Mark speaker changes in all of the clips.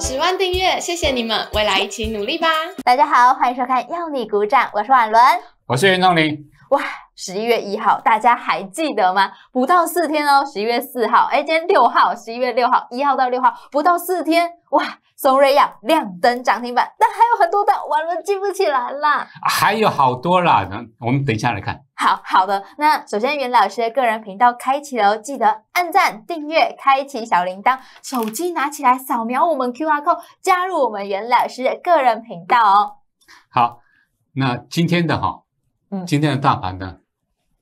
Speaker 1: 十万订阅，谢谢你们，未来一起努力吧！
Speaker 2: 大家好，欢迎收看《要你鼓掌》，我是婉伦，
Speaker 3: 我是袁仲林。
Speaker 2: 哇，十一月一号，大家还记得吗？不到四天哦，十一月四号，哎，今天六号，十一月六号，一号到六号，不到四天，哇，松瑞亚亮灯涨停板，但还有很多的，完了记不起来啦，
Speaker 3: 还有好多啦，我们等一下来看。
Speaker 2: 好好的，那首先袁老师的个人频道开启了，记得按赞、订阅、开启小铃铛，手机拿起来扫描我们 Q R code，加入我们袁老师的个人频道哦。
Speaker 3: 好，那今天的哈。嗯，今天的大盘呢，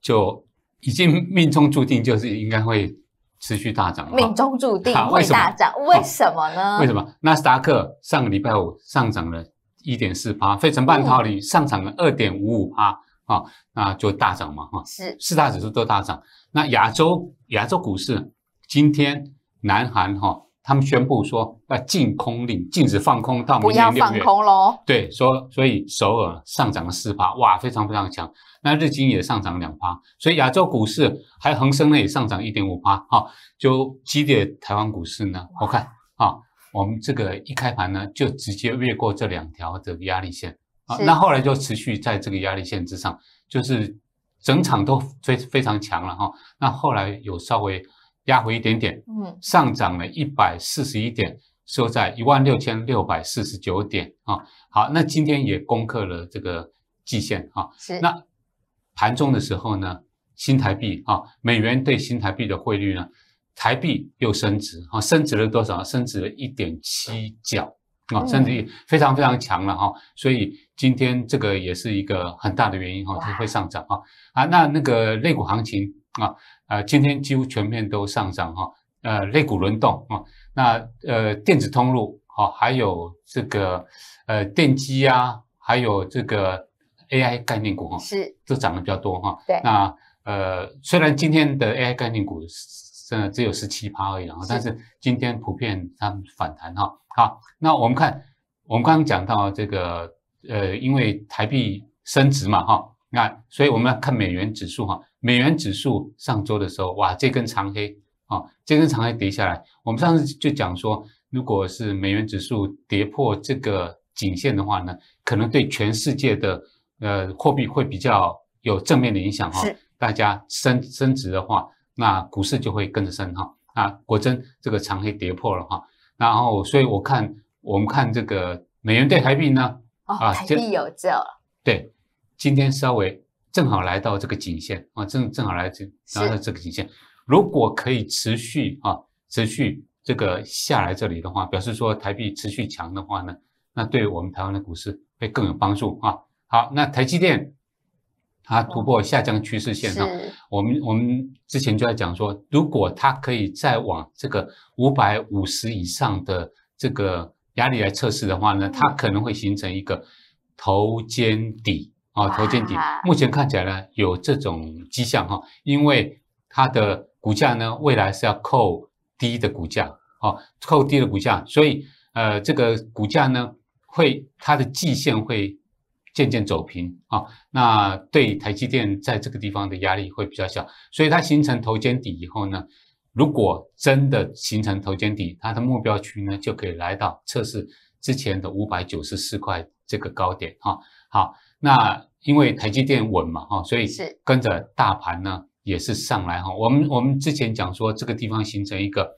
Speaker 3: 就已经命中注定，就是应该会持续大涨。
Speaker 2: 命中注定会大涨，为什么呢？
Speaker 3: 为什么？纳斯达克上个礼拜五上涨了一点四八，费城半导体上涨了二点五五八啊，那就大涨嘛哈。
Speaker 2: 是
Speaker 3: 四大指数都大涨。那亚洲亚洲股市今天，南韩哈。他们宣布说要禁空令，禁止放空到明年六月。
Speaker 2: 不要放空喽。
Speaker 3: 对，说所以首尔上涨了四趴，哇，非常非常强。那日经也上涨两趴，所以亚洲股市还恒生呢也上涨一点五趴，哈，就激烈台湾股市呢，我看啊，我们这个一开盘呢就直接越过这两条的压力线啊，那后来就持续在这个压力线之上，就是整场都非非常强了哈。那后来有稍微。压回一点点，嗯，上涨了一百四十一点，收在一万六千六百四十九点啊。好，那今天也攻克了这个季线啊。
Speaker 2: 是。
Speaker 3: 那盘中的时候呢，新台币啊，美元对新台币的汇率呢，台币又升值啊，升值了多少？升值了一点七角啊，升值非常非常强了哈。所以今天这个也是一个很大的原因哈，它会上涨啊。啊，那那个类股行情啊。呃，今天几乎全面都上涨哈，呃，类股轮动啊，那呃电子通路好，还有这个呃电机啊，还有这个 AI 概念股哈，
Speaker 2: 是
Speaker 3: 都涨得比较多哈。
Speaker 2: 对，
Speaker 3: 那呃虽然今天的 AI 概念股的只有十七趴而已啊，但是今天普遍它们反弹哈。好，那我们看我们刚刚讲到这个呃，因为台币升值嘛哈。那所以我们要看美元指数哈，美元指数上周的时候，哇，这根长黑啊，这根长黑跌下来。我们上次就讲说，如果是美元指数跌破这个颈线的话呢，可能对全世界的呃货币会比较有正面的影响哈。大家升升值的话，那股市就会跟着升哈。啊，果真这个长黑跌破了哈。然后，所以我看我们看这个美元对台币呢，
Speaker 2: 啊，台币有救了。
Speaker 3: 对。今天稍微正好来到这个颈线啊，正正好来这来到这个颈线，如果可以持续啊，持续这个下来这里的话，表示说台币持续强的话呢，那对我们台湾的股市会更有帮助啊。好，那台积电它突破下降趋势线上，我们我们之前就在讲说，如果它可以再往这个五百五十以上的这个压力来测试的话呢，它可能会形成一个头肩底。啊，头肩底。目前看起来呢有这种迹象哈，因为它的股价呢未来是要扣低的股价，啊，扣低的股价，所以呃这个股价呢会它的季线会渐渐走平啊，那对台积电在这个地方的压力会比较小，所以它形成头肩底以后呢，如果真的形成头肩底，它的目标区呢就可以来到测试之前的五百九十四块这个高点哈，好，那。因为台积电稳嘛，哈，所以
Speaker 2: 是
Speaker 3: 跟着大盘呢也是上来哈。我们我们之前讲说这个地方形成一个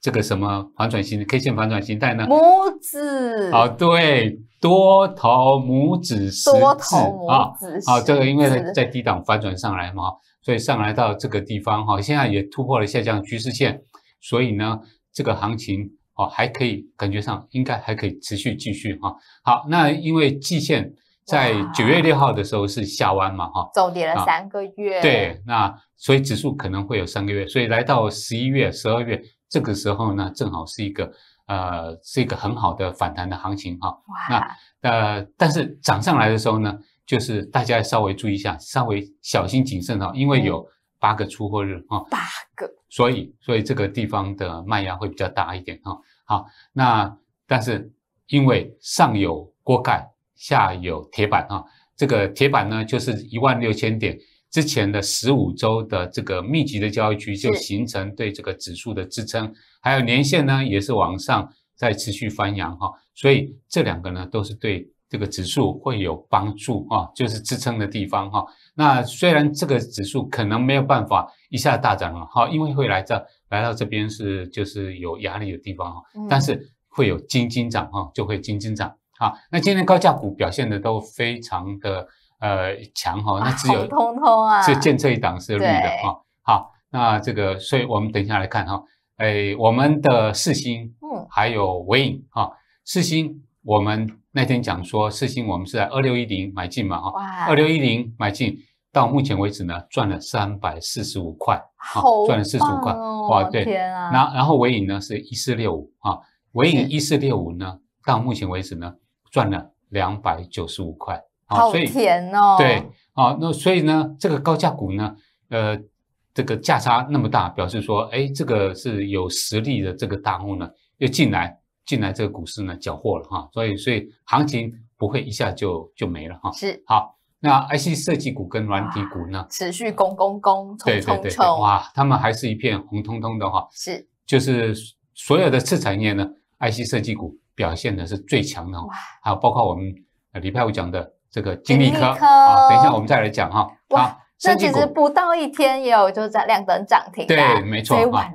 Speaker 3: 这个什么反转型 K 线反转形态呢？
Speaker 2: 拇指
Speaker 3: 哦，对，多头拇指十字
Speaker 2: 啊，
Speaker 3: 好，这个因为在低档反转上来嘛，所以上来到这个地方哈，现在也突破了下降趋势线，所以呢，这个行情哦还可以感觉上应该还可以持续继续哈。好，那因为季线。在九月六号的时候是下弯嘛，哈，
Speaker 2: 走跌了三个月。
Speaker 3: 对，那所以指数可能会有三个月，所以来到十一月、十二月这个时候呢，正好是一个呃，是一个很好的反弹的行情哈。哇，那呃，但是涨上来的时候呢，就是大家稍微注意一下，稍微小心谨慎哈，因为有八个出货日哈，
Speaker 2: 八个，
Speaker 3: 所以所以这个地方的卖压会比较大一点哈。好，那但是因为上有锅盖。下有铁板啊，这个铁板呢就是一万六千点之前的十五周的这个密集的交易区就形成对这个指数的支撑，还有年线呢也是往上在持续翻扬哈，所以这两个呢都是对这个指数会有帮助啊，就是支撑的地方哈。那虽然这个指数可能没有办法一下大涨了哈，因为会来这来到这边是就是有压力的地方哈，但是会有金金涨哈，就会金金涨。好，那今天高价股表现的都非常的呃强哈，那只有
Speaker 2: 通通啊，
Speaker 3: 是建这一档是绿的哈。好，那这个所以我们等一下来看哈，哎，我们的四星，嗯，还有微影哈，四星我们那天讲说四星我们是在二六一零买进嘛哈，二六一零买进到目前为止呢赚了三百四十五块，
Speaker 2: 好，
Speaker 3: 赚了四十五块，
Speaker 2: 哇，对，天啊，
Speaker 3: 然然后微影呢是一四六五啊，微影一四六五呢到目前为止呢。赚了两百九十五块，
Speaker 2: 好甜哦！
Speaker 3: 对，啊，那所以呢，这个高价股呢，呃，这个价差那么大，表示说，哎，这个是有实力的这个大户呢，又进来进来这个股市呢，缴获了哈，所以所以行情不会一下就就没了哈。
Speaker 2: 是，
Speaker 3: 好，那 IC 设计股跟软体股呢，
Speaker 2: 持续攻攻攻，
Speaker 3: 对对对，哇，他们还是一片红彤彤的哈。
Speaker 2: 是，
Speaker 3: 就是所有的次产业呢，IC 设计股。表现的是最强的，还有包括我们礼拜五讲的这个金利科啊，等一下我们再来讲哈。
Speaker 2: 哇，那其实不到一天也有就在亮灯涨停，
Speaker 3: 对，没错。
Speaker 2: 啊，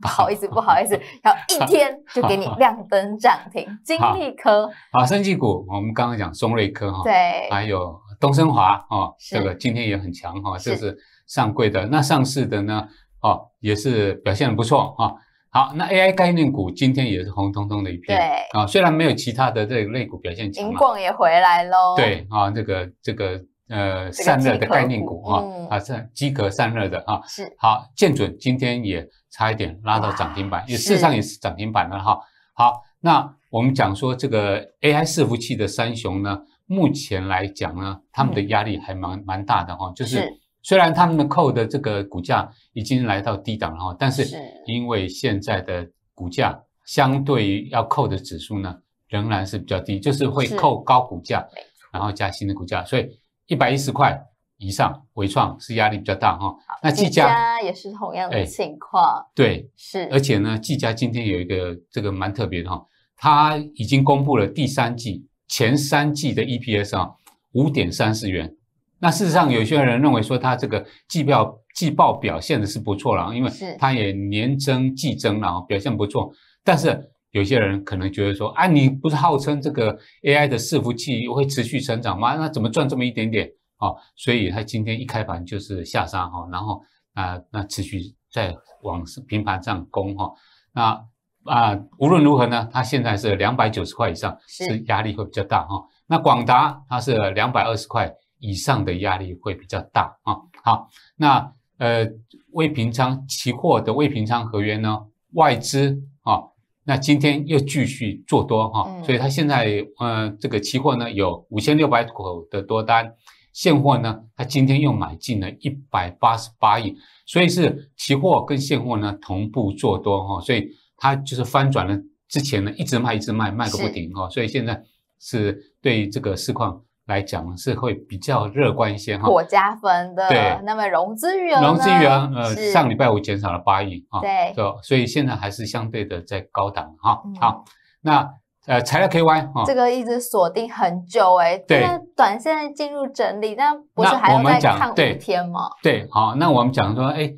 Speaker 2: 不好意思，不好意思，要一天就给你 亮灯涨停，金利科。
Speaker 3: 好，生技股我们刚刚讲松瑞科哈，
Speaker 2: 对，
Speaker 3: 还有东升华啊，这个今天也很强哈，这是上柜的，那上市的呢，哦，也是表现的不错哈。好，那 AI 概念股今天也是红彤彤的一片，
Speaker 2: 对。
Speaker 3: 啊，虽然没有其他的这个类股表现强，
Speaker 2: 银广也回来喽，
Speaker 3: 对啊，这个这个呃散热的概念股啊，啊是机壳散热的啊，
Speaker 2: 是。
Speaker 3: 好，建准今天也差一点拉到涨停板，也事实上也是涨停板了哈。好，那我们讲说这个 AI 伺服器的三雄呢，目前来讲呢，他们的压力还蛮蛮大的哈，就是。虽然他们的扣的这个股价已经来到低档了哈，但是因为现在的股价相对于要扣的指数呢，仍然是比较低，就是会扣高股价，然后加新的股价，所以一百一十块以上，伟创是压力比较大哈。
Speaker 2: 那技嘉也是同样的情况，
Speaker 3: 对，
Speaker 2: 是，
Speaker 3: 而且呢，技嘉今天有一个这个蛮特别的哈，它已经公布了第三季前三季的 EPS 啊，五点三四元。那事实上，有些人认为说它这个季报季报表现的是不错了，因为它也年增季增了，表现不错。但是有些人可能觉得说，啊，你不是号称这个 AI 的伺服器会持续成长吗？那怎么赚这么一点点啊？所以它今天一开盘就是下杀哈，然后啊，那持续在往平盘上攻哈。那啊，无论如何呢，它现在是两百九十块以上，是压力会比较大哈。那广达它是两百二十块。以上的压力会比较大啊。好，那呃未平仓期货的未平仓合约呢，外资啊，那今天又继续做多哈，所以它现在呃这个期货呢有五千六百口的多单，现货呢它今天又买进了一百八十八亿，所以是期货跟现货呢同步做多哈，所以它就是翻转了之前呢一直卖一直卖卖个不停哈，所以现在是对这个市况。来讲是会比较乐观一些哈，
Speaker 2: 我加分的。
Speaker 3: 对，
Speaker 2: 那么融资余额
Speaker 3: 融资余额呃，上礼拜五减少了八亿
Speaker 2: 啊，对，
Speaker 3: 所以现在还是相对的在高档哈。好，那呃材料 KY
Speaker 2: 哈，这个一直锁定很久哎，
Speaker 3: 对，
Speaker 2: 短线进入整理，那不是还要再看五天吗？
Speaker 3: 对，好，那我们讲说，哎，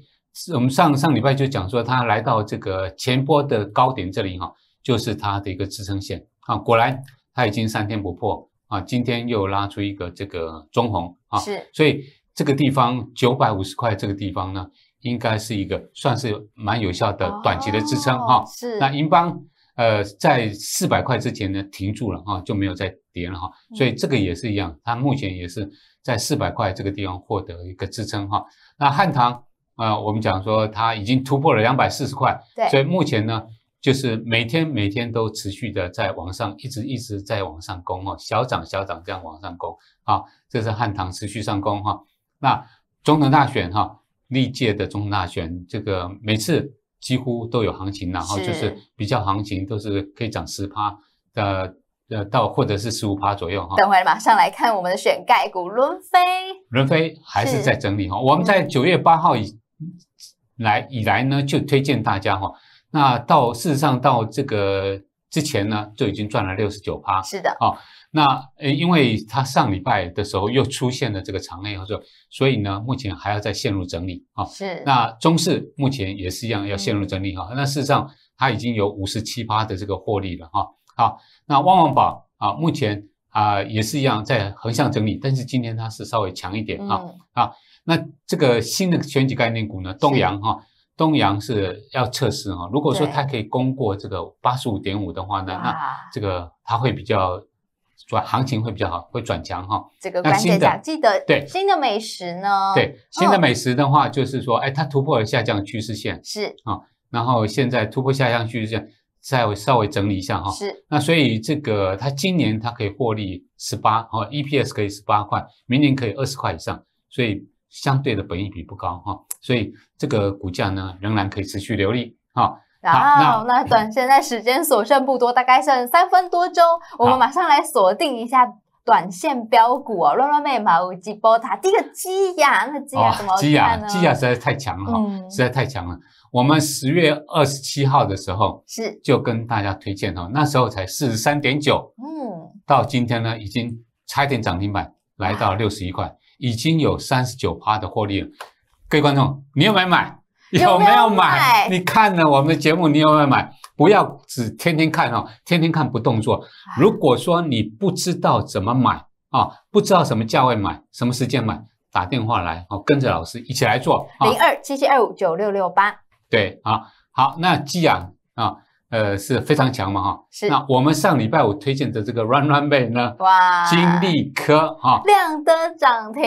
Speaker 3: 我们上上礼拜就讲说，它来到这个前波的高点这里哈，就是它的一个支撑线。啊，果然它已经三天不破。啊，今天又拉出一个这个中红啊，
Speaker 2: 是，
Speaker 3: 所以这个地方九百五十块这个地方呢，应该是一个算是蛮有效的短期的支撑哈。
Speaker 2: 是，
Speaker 3: 那银邦呃在四百块之前呢停住了啊，就没有再跌了哈，所以这个也是一样，它目前也是在四百块这个地方获得一个支撑哈。那汉唐啊，我们讲说它已经突破了两百四十块，
Speaker 2: 对，
Speaker 3: 所以目前呢。就是每天每天都持续的在往上，一直一直在往上攻哦，小涨小涨这样往上攻啊，这是汉唐持续上攻哈。那总统大选哈，历届的总统大选，这个每次几乎都有行情，然后就是比较行情都是可以涨十趴的呃到或者是十五趴左右哈。
Speaker 2: 等会马上来看我们的选盖股轮飞，
Speaker 3: 轮飞还是在整理哈。我们在九月八号以来以来呢，就推荐大家哈。那到事实上到这个之前呢就已经赚了六十九趴。
Speaker 2: 是的，哦
Speaker 3: 那呃，因为它上礼拜的时候又出现了这个长黑合作，所以呢，目前还要再陷入整理啊。
Speaker 2: 是
Speaker 3: 那中市目前也是一样要陷入整理哈。那事实上它已经有五十七趴的这个获利了哈。好，那旺旺宝啊，目前啊也是一样在横向整理，但是今天它是稍微强一点啊。
Speaker 2: 嗯
Speaker 3: 啊，那这个新的选举概念股呢，东阳哈，东阳是要测试哈。如果说它可以攻过这个八十五点五的话呢，那
Speaker 2: 哇，
Speaker 3: 这个它会比较转行情会比较好，会转强哈。
Speaker 2: 这个
Speaker 3: 那新的
Speaker 2: 关键价，记得
Speaker 3: 对。
Speaker 2: 新的美食呢，
Speaker 3: 对，新的
Speaker 2: 嗯
Speaker 3: 美食的话，就是说，哎，它突破了下降趋势线，
Speaker 2: 是。
Speaker 3: 啊然后现在突破下降趋势线，再稍微整理一下哈。
Speaker 2: 是。
Speaker 3: 那所以这个它今年它可以获利十八哦，EPS 可以十八块，明年可以二十块以上，所以相对的本益比不高哈，所以这个股价呢仍然可以持续留利哈。
Speaker 2: 然
Speaker 3: 好
Speaker 2: 后那短现在时间所剩不多，大概剩三分多钟，我们
Speaker 3: 好
Speaker 2: 马上来锁定一下短线标股哦。乱乱妹马五吉波塔，第一个基亚，那基亚怎么
Speaker 3: 基亚
Speaker 2: 看呢？
Speaker 3: 基亚实在太强了哈，
Speaker 2: 嗯
Speaker 3: 实在太强了。我们十月二十七号的时候
Speaker 2: 是
Speaker 3: 就跟大家推荐哈，那时候才四十三点九，
Speaker 2: 嗯
Speaker 3: 到今天呢已经差一点涨停板，来到六十一块，已经有三十九趴的获利了。各位观众，你有没有买？
Speaker 2: 有没有买
Speaker 3: 买？你看了我们的节目，你有没有买？不要只天天看哦，天天看不动作。如果说你不知道怎么买啊，不知道什么价位买，什么时间买，打电话来哦，跟着老师一起来做啊。
Speaker 2: 零二七七二五九六六八
Speaker 3: 对啊，好，那既然啊，呃是非常强嘛哈。
Speaker 2: 是
Speaker 3: 那我们上礼拜五推荐的这个 Run Run Bay 呢，
Speaker 2: 哇，
Speaker 3: 金利科哈，
Speaker 2: 亮灯涨停，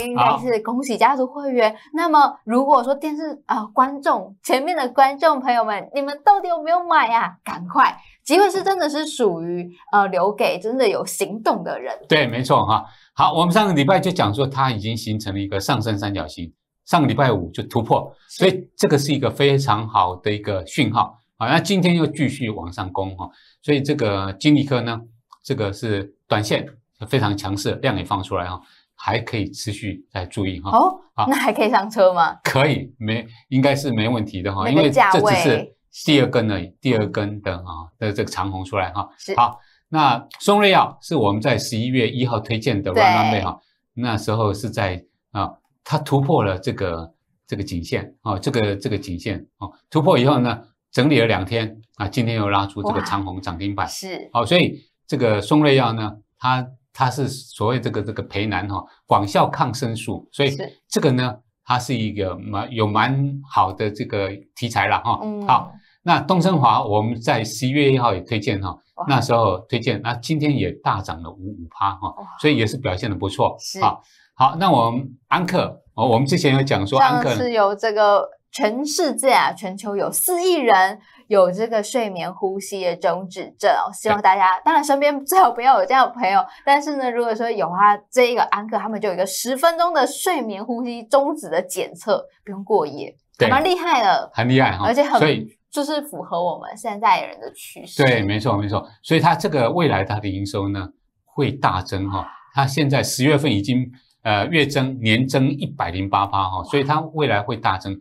Speaker 3: 应
Speaker 2: 该是恭喜家族会员。那么如果说电视啊、观众前面的观众朋友们，你们到底有没有买呀、赶快，机会是真的是属于呃留给真的有行动的人。
Speaker 3: 对，没错哈。好，我们上个礼拜就讲说它已经形成了一个上升三角形，上个礼拜五就突破，所以这个是一个非常好的一个讯号。好，那今天又继续往上攻哈，所以这个金利科呢，这个是短线非常强势，量也放出来哈，还可以持续再注意哈。
Speaker 2: 哦
Speaker 3: 好，
Speaker 2: 那还可以上车吗？
Speaker 3: 可以，没应该是没问题的哈，因为这只是第二根而已，第二根的啊的这个长红出来哈。
Speaker 2: 是
Speaker 3: 好，那松瑞药是我们在十一月一号推荐的
Speaker 2: 对
Speaker 3: Run Run 贝哈，那时候是在啊，它突破了这个这个颈线啊，这个这个颈线啊，突破以后呢，整理了两天啊，今天又拉出这个
Speaker 2: 哇。
Speaker 3: 长红涨停板。
Speaker 2: 是。
Speaker 3: 好，所以这个松瑞药呢，它它是所谓这个这个培南哈广效抗生素，所以
Speaker 2: 是。
Speaker 3: 这个呢，它是一个蛮有蛮好的这个题材了哈。
Speaker 2: 嗯。
Speaker 3: 好，那东升华我们在十一月一号也推荐哈
Speaker 2: 哇，
Speaker 3: 那时候推荐，那今天也大涨了五五趴哈
Speaker 2: 哇，
Speaker 3: 所以也是表现的不错。
Speaker 2: 是。
Speaker 3: 好，好，那我们安克哦，我们之前有讲说安克呢
Speaker 2: 上次有这个全世界啊，全球有四亿人有这个睡眠呼吸的中止症哦，希望大家当然身边最好不要有这样的朋友，但是呢，如果说有啊，这一个安克他们就有一个十分钟的睡眠呼吸中止的检测，不用过夜，蛮厉害的，
Speaker 3: 很厉害哈，
Speaker 2: 而且很
Speaker 3: 所以
Speaker 2: 就是符合我们现在人的趋势。
Speaker 3: 对，没错没错，所以它这个未来它的营收呢会大增哈，它现在十月份已经呃月增年增一百零八趴哈，所以它未来会大增，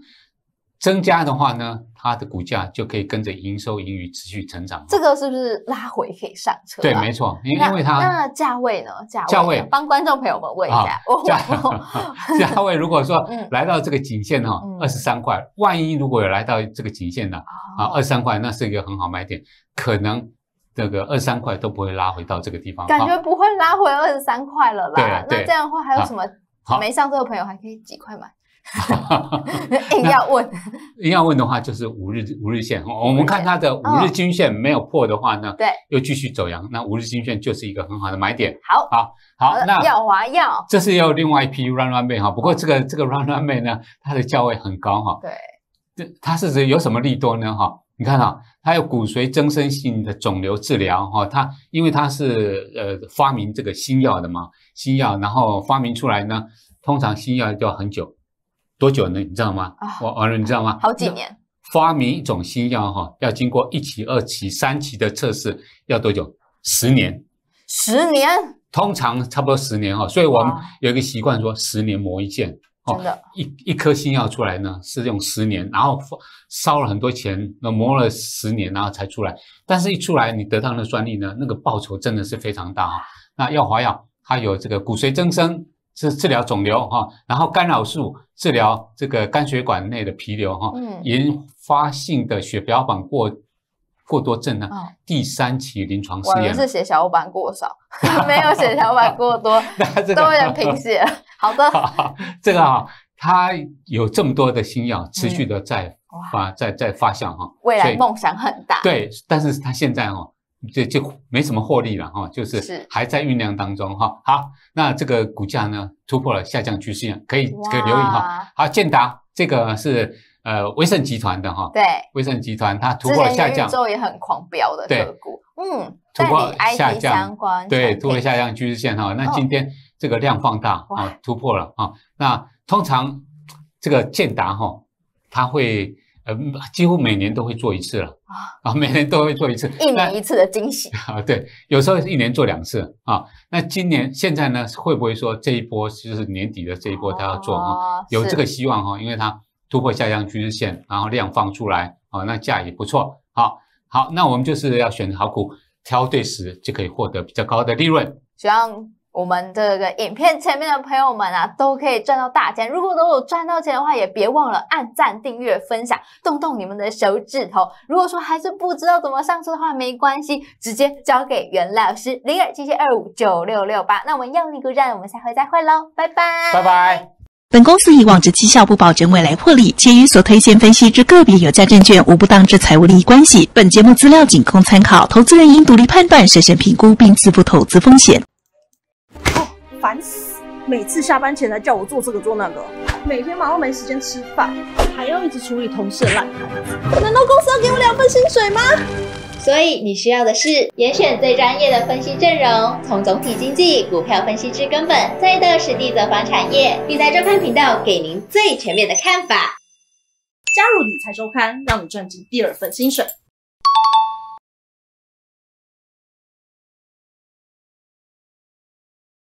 Speaker 3: 增加的话呢，它的股价就可以跟着营收盈余持续成长。
Speaker 2: 这个是不是拉回可以上车、啊？
Speaker 3: 对，没错，因
Speaker 2: 那
Speaker 3: 因为它
Speaker 2: 那价位呢？价位呢
Speaker 3: 价位
Speaker 2: 帮观众朋友们问一
Speaker 3: 啊
Speaker 2: 下。哦
Speaker 3: 价 价位如果说
Speaker 2: 嗯
Speaker 3: 来到这个颈线哈
Speaker 2: 嗯，
Speaker 3: 二十三块，万一如果有来到这个颈线呢啊，
Speaker 2: 哦
Speaker 3: 二十三块，那是一个很好买点，可能这个二三块都不会拉回到这个地方。
Speaker 2: 感
Speaker 3: 哈
Speaker 2: 觉不会拉回二十三块了啦。
Speaker 3: 对
Speaker 2: 那
Speaker 3: 对
Speaker 2: 这样的话，还有什么
Speaker 3: 好
Speaker 2: 没上车的朋友还可以几块买？硬要问，
Speaker 3: 硬要问的话，就是五日五日线，哦我们看它的五日均线没有破的话呢，
Speaker 2: 对，
Speaker 3: 又继续走阳，那五日均线就是一个很好的买点。
Speaker 2: 好，
Speaker 3: 好，
Speaker 2: 好
Speaker 3: 那
Speaker 2: 要啊要，
Speaker 3: 这是又另外一批 run run 妹哈，不过这个这个 run run 妹呢，它的价位很高哈，
Speaker 2: 对，
Speaker 3: 这它是指有什么利多呢哈？你看哈，它有骨髓增生性的肿瘤治疗哈，它因为它是呃发明这个新药的嘛，新药然后发明出来呢，通常新药就要很久，多久呢？你知道吗
Speaker 2: 啊？
Speaker 3: 我完了，你知道吗？
Speaker 2: 好几年，
Speaker 3: 发明一种新药哈，要经过一期、二期、三期的测试，要多久？十年，
Speaker 2: 十年，
Speaker 3: 通常差不多十年哈。所以我们有一个习惯说，十年磨一剑
Speaker 2: 真的
Speaker 3: 一一颗新药出来呢，是用十年，然后烧了很多钱，那磨了十年，然后才出来。但是，一出来你得到那专利呢，那个报酬真的是非常大哈。那药华药它有这个骨髓增生，治治疗肿瘤哈，然后干扰素治疗这个肝血管内的皮瘤哈，
Speaker 2: 嗯
Speaker 3: 研发性的血小板过过多症呢，
Speaker 2: 哦
Speaker 3: 第三期临床试验。
Speaker 2: 是血小板过少，没有血小板过多，都有点贫血。好的，
Speaker 3: 这个哈，它有这么多的新药持续的在发、在在发酵哈，
Speaker 2: 未来梦想很大。
Speaker 3: 对，但是它现在哦，就就没什么获利了哈，就是
Speaker 2: 是
Speaker 3: 还在酝酿当中哈。好，那这个股价呢突破了下降趋势线，可以可以留意哈。
Speaker 2: 哇，
Speaker 3: 好，建达这个是呃威盛集团的哈，
Speaker 2: 对，
Speaker 3: 威盛集团它突破了下降
Speaker 2: 前元宇，宙也很狂飙的
Speaker 3: 对
Speaker 2: 个股，嗯，
Speaker 3: 突破下降对，突破下降趋势线哈。那
Speaker 2: 哦
Speaker 3: 今天这个量放大
Speaker 2: 哇
Speaker 3: 啊，突破了啊。那通常这个建达哈，它会呃几乎每年都会做一次了啊，每年都会做一次，
Speaker 2: 一年一次的惊喜，
Speaker 3: 啊，对，有时候一年做两次啊。那今年现在呢，会不会说这一波就是年底的这一波他要做啊？
Speaker 2: 哦
Speaker 3: 有这个希望哈，因为它突破下降趋势线，然后量放出来啊，那价也不错。好，好，那我们就是要选好股，挑对时就可以获得比较高的利润。
Speaker 2: 希望我们这个影片前面的朋友们啊，都可以赚到大钱。如果都有赚到钱的话，也别忘了按赞、订阅、分享，动动你们的手指头。如果说还是不知道怎么上车的话，没关系，直接交给袁老师零二七七二五九六六八。那我们要你鼓掌，我们下回再会喽，拜拜，
Speaker 3: 拜拜。
Speaker 4: 本公司以往之绩效不保证未来获利，且与所推荐分析之个别有价证券无不当之财务利益关系。本节目资料仅供参考，投资人应独立判断、审慎评估并自负投资风险。
Speaker 5: 哦，烦死！每次下班前来叫我做这个做那个，每天忙到没时间吃饭，还要一直处理同事的烂摊子。难道公司要给我两份薪水吗？
Speaker 1: 所以你需要的是严选最专业的分析阵容，从总体经济、股票分析之根本，再到实地走访产业，理财周刊频道给您最全面的看法。
Speaker 5: 加入理财周刊，让你赚进第二份薪水。